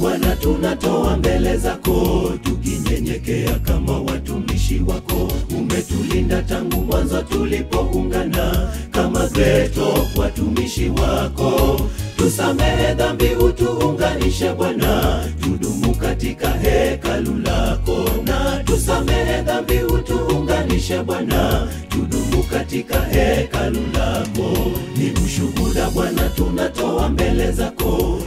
Bwana tunatoa mbele zako, tukinyenyekea kama watumishi wako. Umetulinda tangu mwanzo tulipoungana kama zeto watumishi wako. Tusamehe dhambi, utuunganishe Bwana, tudumu katika hekalu lako. Na tusamehe dhambi, utuunganishe Bwana, tudumu katika hekalu lako. Ni ushuhuda Bwana tunatoa mbele zako,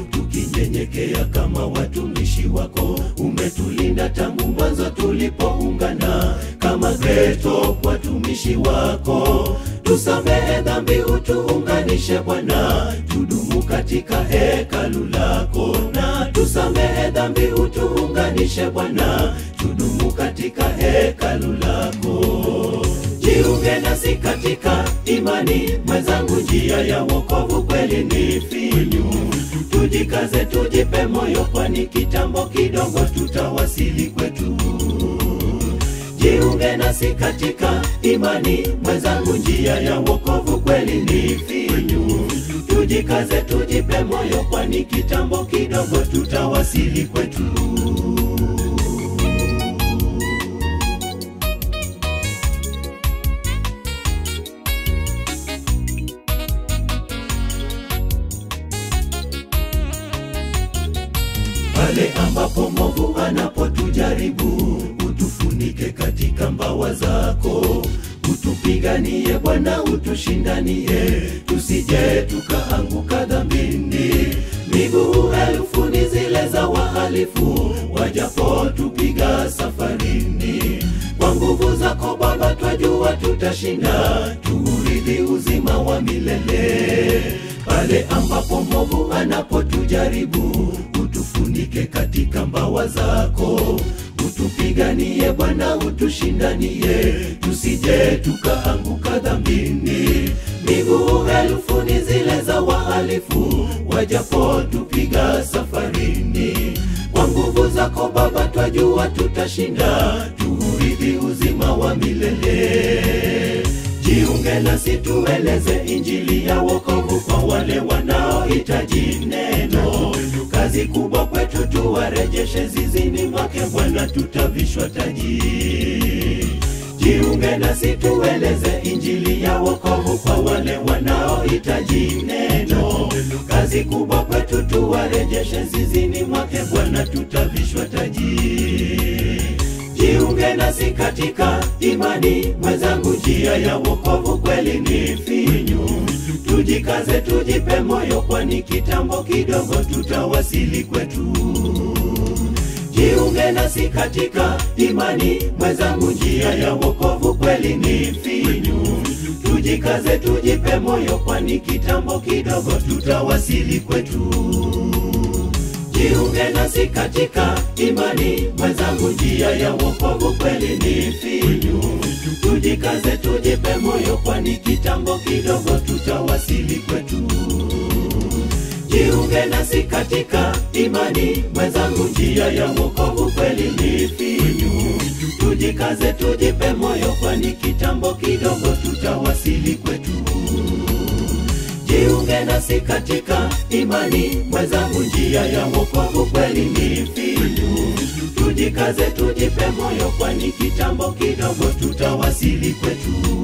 tukinyenyekea kama watumishi wako. Umetulinda tangu mwanzo tulipoungana kama Kristo watumishi wako. Tusamehe dhambi, utuunganishe Bwana, tudumu katika hekalu lako. Na tusamehe dhambi, utuunganishe Bwana, tudumu katika hekalu lako. Jiunge nasi katika imani, mwenzangu, njia ya wokovu kweli ni finyu. Tujikaze, tujipe moyo, kwani kitambo kidogo tutawasili kwetu. Jiunge nasi katika imani, mwenzangu, njia ya wokovu kweli ni finyu. Tujikaze, tujipe moyo, kwani kitambo kidogo tutawasili kwetu. Pale ambapo movu anapotujaribu, utufunike katika mbawa zako, utupiganie Bwana, utushindanie, tusije tukaanguka dhambini. Miguu elfu ni zile za wahalifu, wajapotupiga safarini. Kwa nguvu zako Baba, twajua tutashinda, tuuridhi uzima wa milele. Pale ambapo movu anapotujaribu, utufunike katika mbawa zako, utupiganie Bwana, utushindanie, tusije tukaanguka dhambini. Miguu elfu ni zile za wahalifu, wajapotupiga safarini. Kwa nguvu zako Baba, twajua tutashinda, tuurithi uzima wa milele. Jiunge nasi tueleze injili ya wokovu kwa wale wanaohitaji neno. Kazi kubwa kwetu, tuwarejeshe zizini mwake Bwana, tutavishwa taji. Jiunge nasi tueleze injili ya wokovu kwa wale wanaohitaji neno. Kazi kubwa kwetu, tuwarejeshe zizini mwake Bwana, tutavishwa taji. Nasi katika imani, mwenzangu, njia ya wokovu kweli ni finyu. Tujikaze, tujipe moyo, kwani kitambo kidogo tutawasili kwetu. Jiunge nasi katika imani, mwenzangu, njia ya wokovu kweli ni finyu. Tujikaze, tujipe moyo, kwani kitambo kidogo tutawasili kwetu. Jiunge nasi katika imani, mwenzangu, njia ya wokovu kweli ni finyu. Tujikaze, tujipe moyo, kwani kitambo kidogo tutawasili kwetu. Jiunge nasi katika imani, mwenzangu, njia ya wokovu kweli ni finyu. Tujikaze, tujipe moyo, kwani kitambo kidogo tutawasili kwetu. Jiunge nasi katika imani, mwezangu, njia ya wokovu kweli ni finyu. Tujikaze, tujipe moyo, kwani kitambo kidogo tutawasili kwetu.